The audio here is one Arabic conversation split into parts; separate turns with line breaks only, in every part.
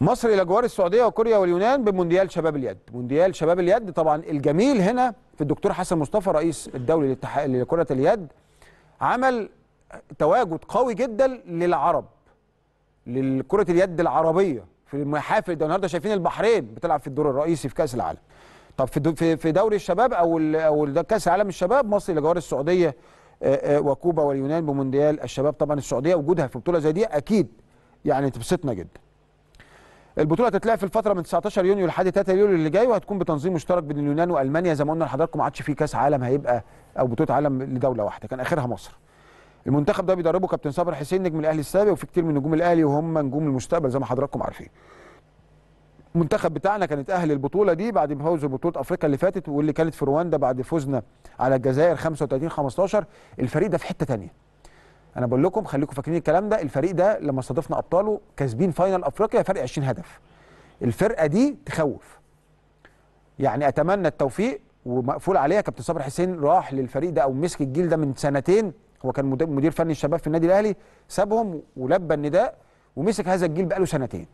مصر إلى جوار السعودية وكوريا واليونان بمونديال شباب اليد. مونديال شباب اليد طبعا الجميل هنا في الدكتور حسن مصطفى رئيس الدولي للاتحاد لكرة اليد عمل تواجد قوي جدا للعرب لكره اليد العربية في المحافل ده. النهارده شايفين البحرين بتلعب في الدور الرئيسي في كأس العالم. طب في في دوري الشباب أو أو كأس العالم الشباب مصر إلى جوار السعودية وكوبا واليونان بمونديال الشباب. طبعا السعودية وجودها في بطولة زي دي أكيد يعني تبسطنا جدا. البطولة هتتلعب في الفترة من 19 يونيو لحد 3 يوليو اللي جاي وهتكون بتنظيم مشترك بين اليونان وألمانيا. زي ما قلنا لحضراتكم ما عادش في كأس عالم هيبقى أو بطولة عالم لدوله واحدة. كان آخرها مصر. المنتخب ده بيدربه كابتن صابر حسين نجم الأهلي السابق وفي كتير من نجوم الأهلي وهم نجوم المستقبل زي ما حضراتكم عارفين. المنتخب بتاعنا كان اتأهل البطولة دي بعد فوز بطوله أفريقيا اللي فاتت واللي كانت في رواندا بعد فوزنا على الجزائر 35 15 الفريق ده في حتة تانية. أنا بقول لكم خليكم فاكرين الكلام ده الفريق ده لما استضفنا ابطاله كاسبين فاينل افريقيا فرق 20 هدف. الفرقة دي تخوف. يعني اتمنى التوفيق ومقفول عليها كابتن صابر حسين راح للفريق ده أو مسك الجيل ده من سنتين هو كان مدير- فني الشباب في النادي الاهلي سابهم ولبى النداء ومسك هذا الجيل بقاله سنتين.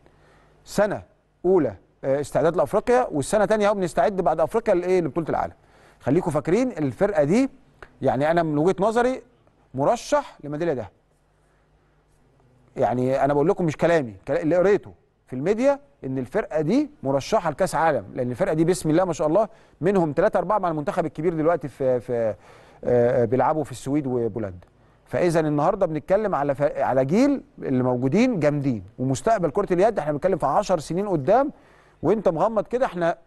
سنة أولى آه، استعداد لأفريقيا والسنة الثانية اهو بنستعد بعد أفريقيا لإيه؟ لبطولة العالم. خليكم فاكرين الفرقة دي يعني أنا من وجهة نظري مرشح لميداليه ده. يعني أنا بقول لكم مش كلامي كلا- اللي قريته في الميديا إن الفرقة دي مرشحة لكأس عالم لأن الفرقة دي بسم الله ما شاء الله منهم ثلاثة أربعة مع المنتخب الكبير دلوقتي في في آه، بيلعبوا في السويد وبولندا. فإذا النهارده بنتكلم على ف... على جيل اللي موجودين جامدين ومستقبل كرة اليد. إحنا بنتكلم في 10 سنين قدام وأنت مغمض كده إحنا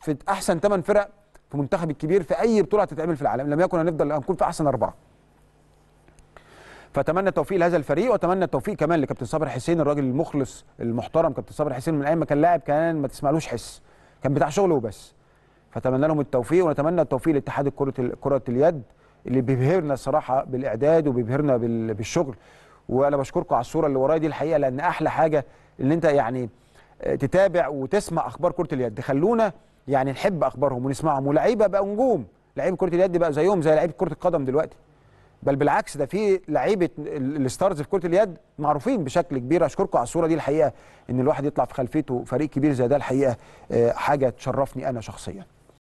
في أحسن ثمان فرق في المنتخب الكبير في أي بطولة هتتعمل في العالم لم يكن هنفضل هنكون في أحسن أربعة. فأتمنى التوفيق لهذا الفريق وأتمنى التوفيق كمان لكابتن صابر حسين الراجل المخلص المحترم كابتن صابر حسين من أيام ما كان لاعب كان ما تسمعلوش حس كان بتاع شغل وبس. فأتمنى لهم التوفيق ونتمنى التوفيق لاتحاد كرة كرة اليد اللي بيبهرنا الصراحة بالإعداد وبيبهرنا بال- بالشغل. وأنا بشكركم على الصورة اللي ورايا دي الحقيقة لأن أحلى حاجة إن أنت يعني آه، تتابع وتسمع أخبار كرة اليد. خلونا يعني نحب أخبارهم ونسمعهم ولاعيبة بقى نجوم. لعيبة كرة اليد بقى زيهم زي لعيبة كرة القدم دلوقتي. بل بالعكس ده في لعيبة ال- الستارز في كرة اليد معروفين بشكل كبير. أشكركم على الصورة دي. الحقيقة إن الواحد يطلع في خلفيته فريق كبير زي ده الحقيقة آه، حاجة تشرفني أنا شخصيا.